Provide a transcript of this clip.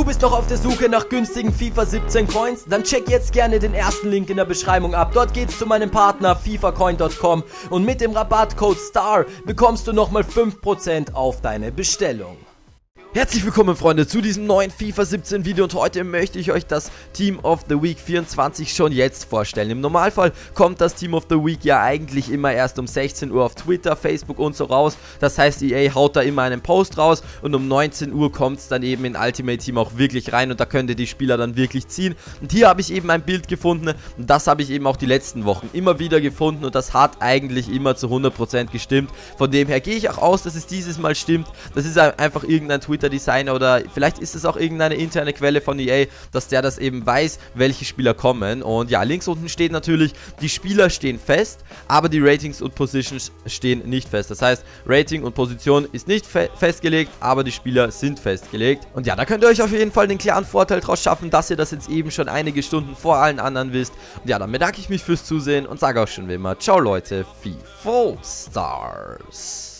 Du bist noch auf der Suche nach günstigen FIFA 17 Coins? Dann check jetzt gerne den ersten Link in der Beschreibung ab. Dort geht's zu meinem Partner fifacoin.com und mit dem Rabattcode STAR bekommst du nochmal 5% auf deine Bestellung. Herzlich willkommen Freunde zu diesem neuen FIFA 17 Video und heute möchte ich euch das Team of the Week 24 schon jetzt vorstellen. Im Normalfall kommt das Team of the Week ja eigentlich immer erst um 16 Uhr auf Twitter, Facebook und so raus. Das heißt EA haut da immer einen Post raus und um 19 Uhr kommt es dann eben in Ultimate Team auch wirklich rein und da könnt ihr die Spieler dann wirklich ziehen. Und hier habe ich eben ein Bild gefunden und das habe ich eben auch die letzten Wochen immer wieder gefunden und das hat eigentlich immer zu 100% gestimmt. Von dem her gehe ich auch aus, dass es dieses Mal stimmt. Das ist einfach irgendein Tweet Twitter-Designer oder vielleicht ist es auch irgendeine interne Quelle von EA, dass der das eben weiß, welche Spieler kommen. Und ja, links unten steht natürlich, die Spieler stehen fest, aber die Ratings und Positions stehen nicht fest. Das heißt, Rating und Position ist nicht fe festgelegt, aber die Spieler sind festgelegt. Und ja, da könnt ihr euch auf jeden Fall den klaren Vorteil draus schaffen, dass ihr das jetzt eben schon einige Stunden vor allen anderen wisst. Und ja, dann bedanke ich mich fürs Zusehen und sage auch schon wie immer, ciao Leute, FIFO Stars.